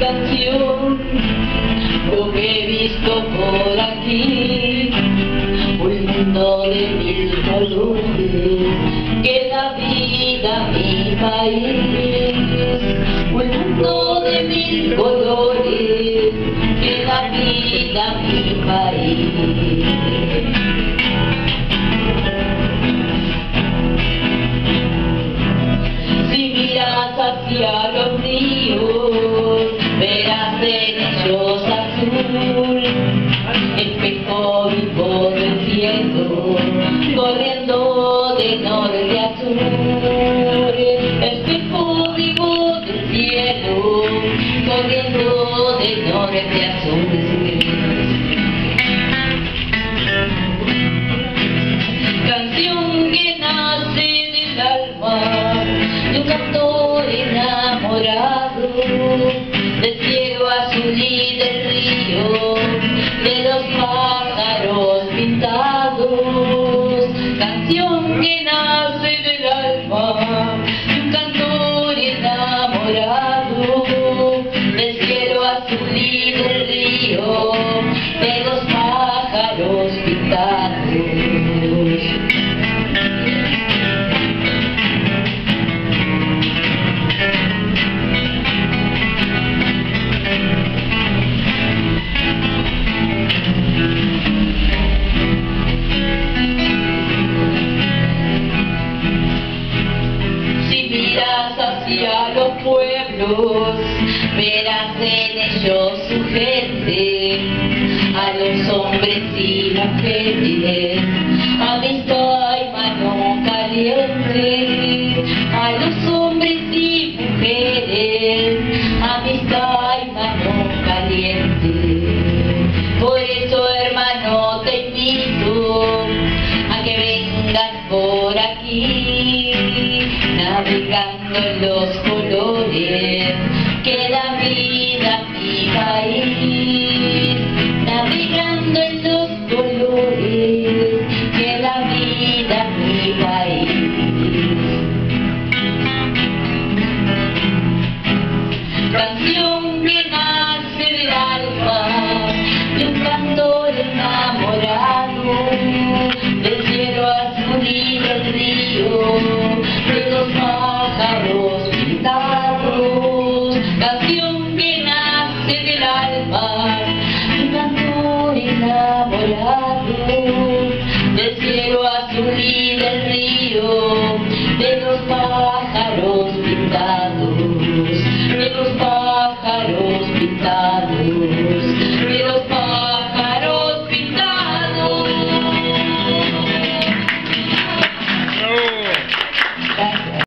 explicación lo que he visto por aquí un mundo de mil colores que da vida mi país un mundo de mil colores corriendo de norte a sur. Del verás en ellos su gente, a los hombres y mujeres, amistad y mano caliente, a los hombres y mujeres, amistad y mano caliente. Por eso, hermano, te invito a que vengas por aquí, navegando en los colores que la vida fija ir navegando en los colores que la vida fija ir canción que nace del alma de un cantor enamorado del cielo azul y del río.